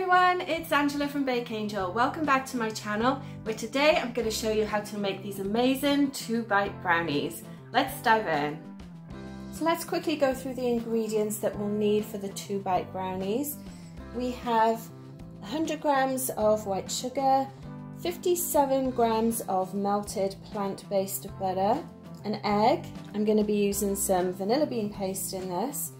everyone, it's Angela from Bake Angel. Welcome back to my channel where today I'm going to show you how to make these amazing two bite brownies. Let's dive in. So let's quickly go through the ingredients that we'll need for the two bite brownies. We have 100 grams of white sugar, 57 grams of melted plant-based butter, an egg, I'm going to be using some vanilla bean paste in this,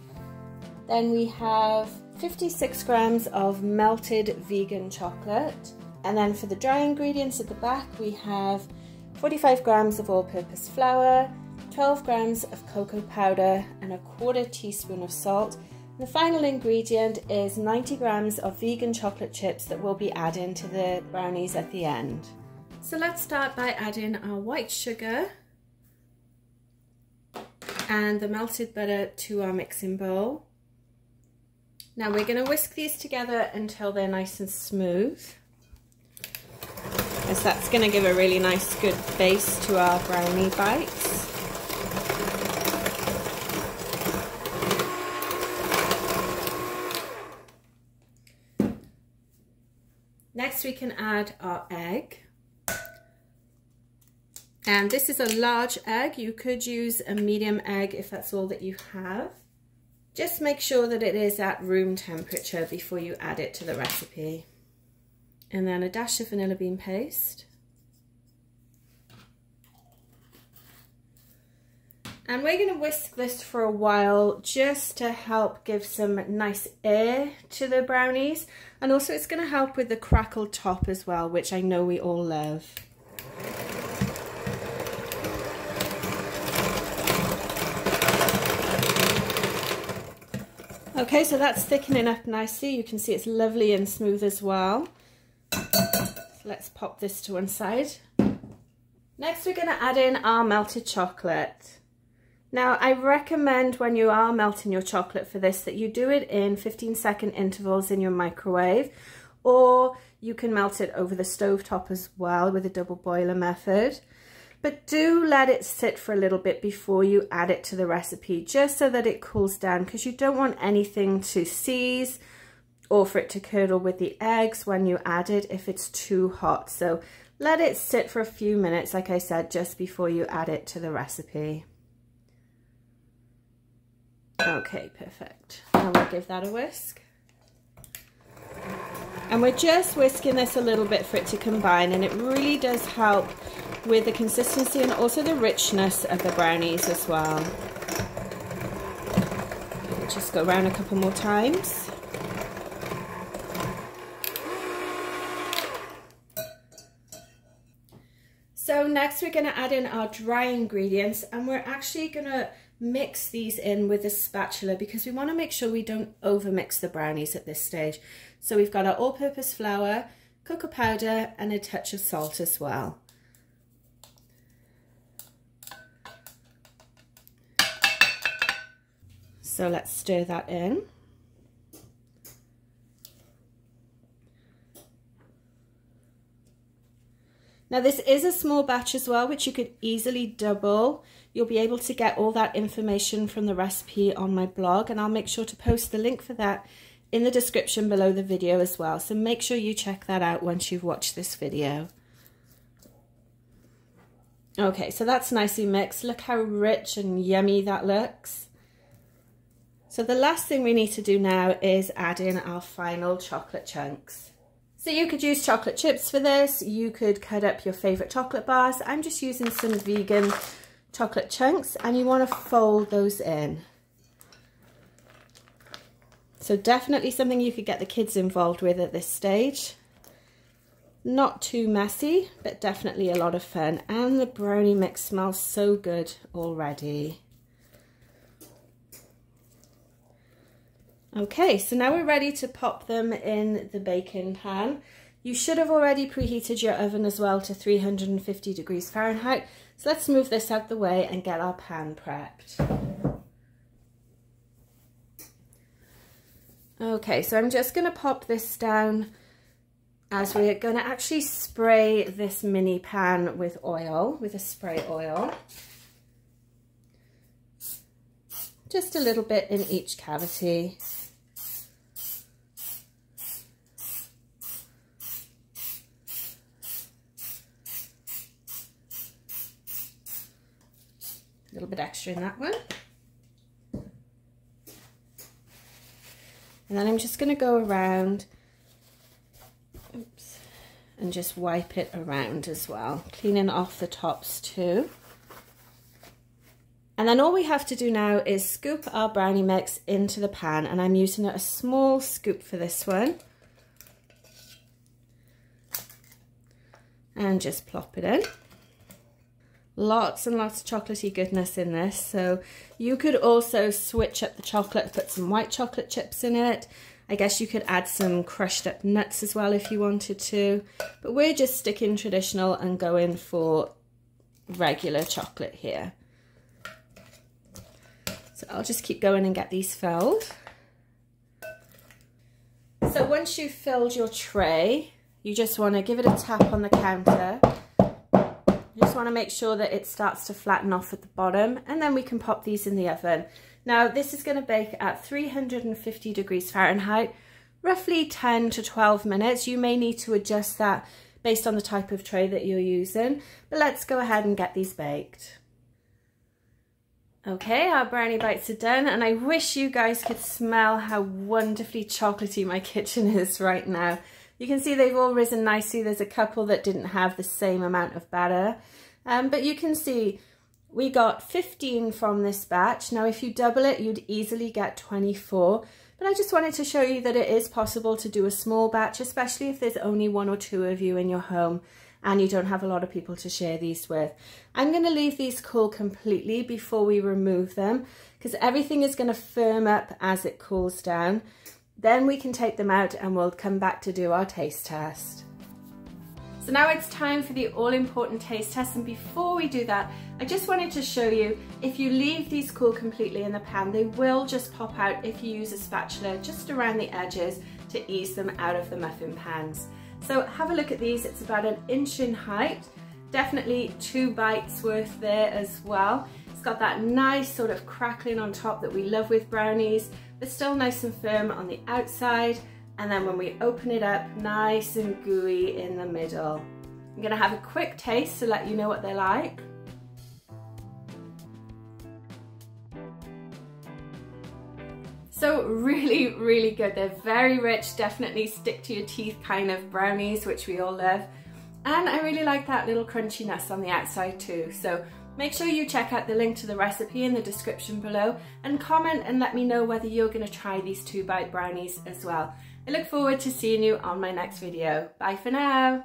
then we have 56 grams of melted vegan chocolate. And then for the dry ingredients at the back, we have 45 grams of all-purpose flour, 12 grams of cocoa powder, and a quarter teaspoon of salt. And the final ingredient is 90 grams of vegan chocolate chips that we'll be adding to the brownies at the end. So let's start by adding our white sugar and the melted butter to our mixing bowl. Now we're going to whisk these together until they're nice and smooth. As that's going to give a really nice good base to our brownie bites. Next we can add our egg. And this is a large egg. You could use a medium egg if that's all that you have. Just make sure that it is at room temperature before you add it to the recipe. And then a dash of vanilla bean paste. And we're going to whisk this for a while just to help give some nice air to the brownies. And also it's going to help with the crackled top as well, which I know we all love. Okay, so that's thickening up nicely. You can see it's lovely and smooth as well. So let's pop this to one side. Next, we're going to add in our melted chocolate. Now, I recommend when you are melting your chocolate for this that you do it in 15 second intervals in your microwave or you can melt it over the stove top as well with a double boiler method. But do let it sit for a little bit before you add it to the recipe, just so that it cools down, because you don't want anything to seize or for it to curdle with the eggs when you add it if it's too hot. So let it sit for a few minutes, like I said, just before you add it to the recipe. Okay, perfect. Now we'll give that a whisk. And we're just whisking this a little bit for it to combine and it really does help with the consistency and also the richness of the brownies as well. Just go around a couple more times. So next we're going to add in our dry ingredients and we're actually going to mix these in with a spatula because we want to make sure we don't overmix the brownies at this stage. So we've got our all-purpose flour, cocoa powder and a touch of salt as well. So let's stir that in. Now this is a small batch as well, which you could easily double. You'll be able to get all that information from the recipe on my blog and I'll make sure to post the link for that in the description below the video as well. So make sure you check that out once you've watched this video. Okay, so that's nicely mixed. Look how rich and yummy that looks. So the last thing we need to do now is add in our final chocolate chunks. So you could use chocolate chips for this. You could cut up your favorite chocolate bars. I'm just using some vegan chocolate chunks and you want to fold those in. So definitely something you could get the kids involved with at this stage. Not too messy, but definitely a lot of fun. And the brownie mix smells so good already. Okay, so now we're ready to pop them in the baking pan. You should have already preheated your oven as well to 350 degrees Fahrenheit. So let's move this out the way and get our pan prepped. Okay, so I'm just going to pop this down as we're going to actually spray this mini pan with oil, with a spray oil. Just a little bit in each cavity. Little bit extra in that one. And then I'm just going to go around oops, and just wipe it around as well, cleaning off the tops too. And then all we have to do now is scoop our brownie mix into the pan and I'm using a small scoop for this one. And just plop it in lots and lots of chocolatey goodness in this. So you could also switch up the chocolate, put some white chocolate chips in it. I guess you could add some crushed up nuts as well if you wanted to. But we're just sticking traditional and going for regular chocolate here. So I'll just keep going and get these filled. So once you've filled your tray, you just want to give it a tap on the counter just want to make sure that it starts to flatten off at the bottom and then we can pop these in the oven. Now this is going to bake at 350 degrees Fahrenheit, roughly 10 to 12 minutes. You may need to adjust that based on the type of tray that you're using, but let's go ahead and get these baked. Okay, our brownie bites are done and I wish you guys could smell how wonderfully chocolatey my kitchen is right now. You can see they've all risen nicely. There's a couple that didn't have the same amount of batter. Um, but you can see we got 15 from this batch. Now, if you double it, you'd easily get 24. But I just wanted to show you that it is possible to do a small batch, especially if there's only one or two of you in your home and you don't have a lot of people to share these with. I'm going to leave these cool completely before we remove them because everything is going to firm up as it cools down. Then we can take them out and we'll come back to do our taste test. So now it's time for the all important taste test and before we do that I just wanted to show you if you leave these cool completely in the pan they will just pop out if you use a spatula just around the edges to ease them out of the muffin pans. So have a look at these, it's about an inch in height, definitely two bites worth there as well. It's got that nice sort of crackling on top that we love with brownies, but still nice and firm on the outside. And then when we open it up, nice and gooey in the middle. I'm gonna have a quick taste to let you know what they're like. So really, really good. They're very rich, definitely stick to your teeth kind of brownies, which we all love. And I really like that little crunchiness on the outside too. So Make sure you check out the link to the recipe in the description below and comment and let me know whether you're going to try these two bite brownies as well. I look forward to seeing you on my next video. Bye for now.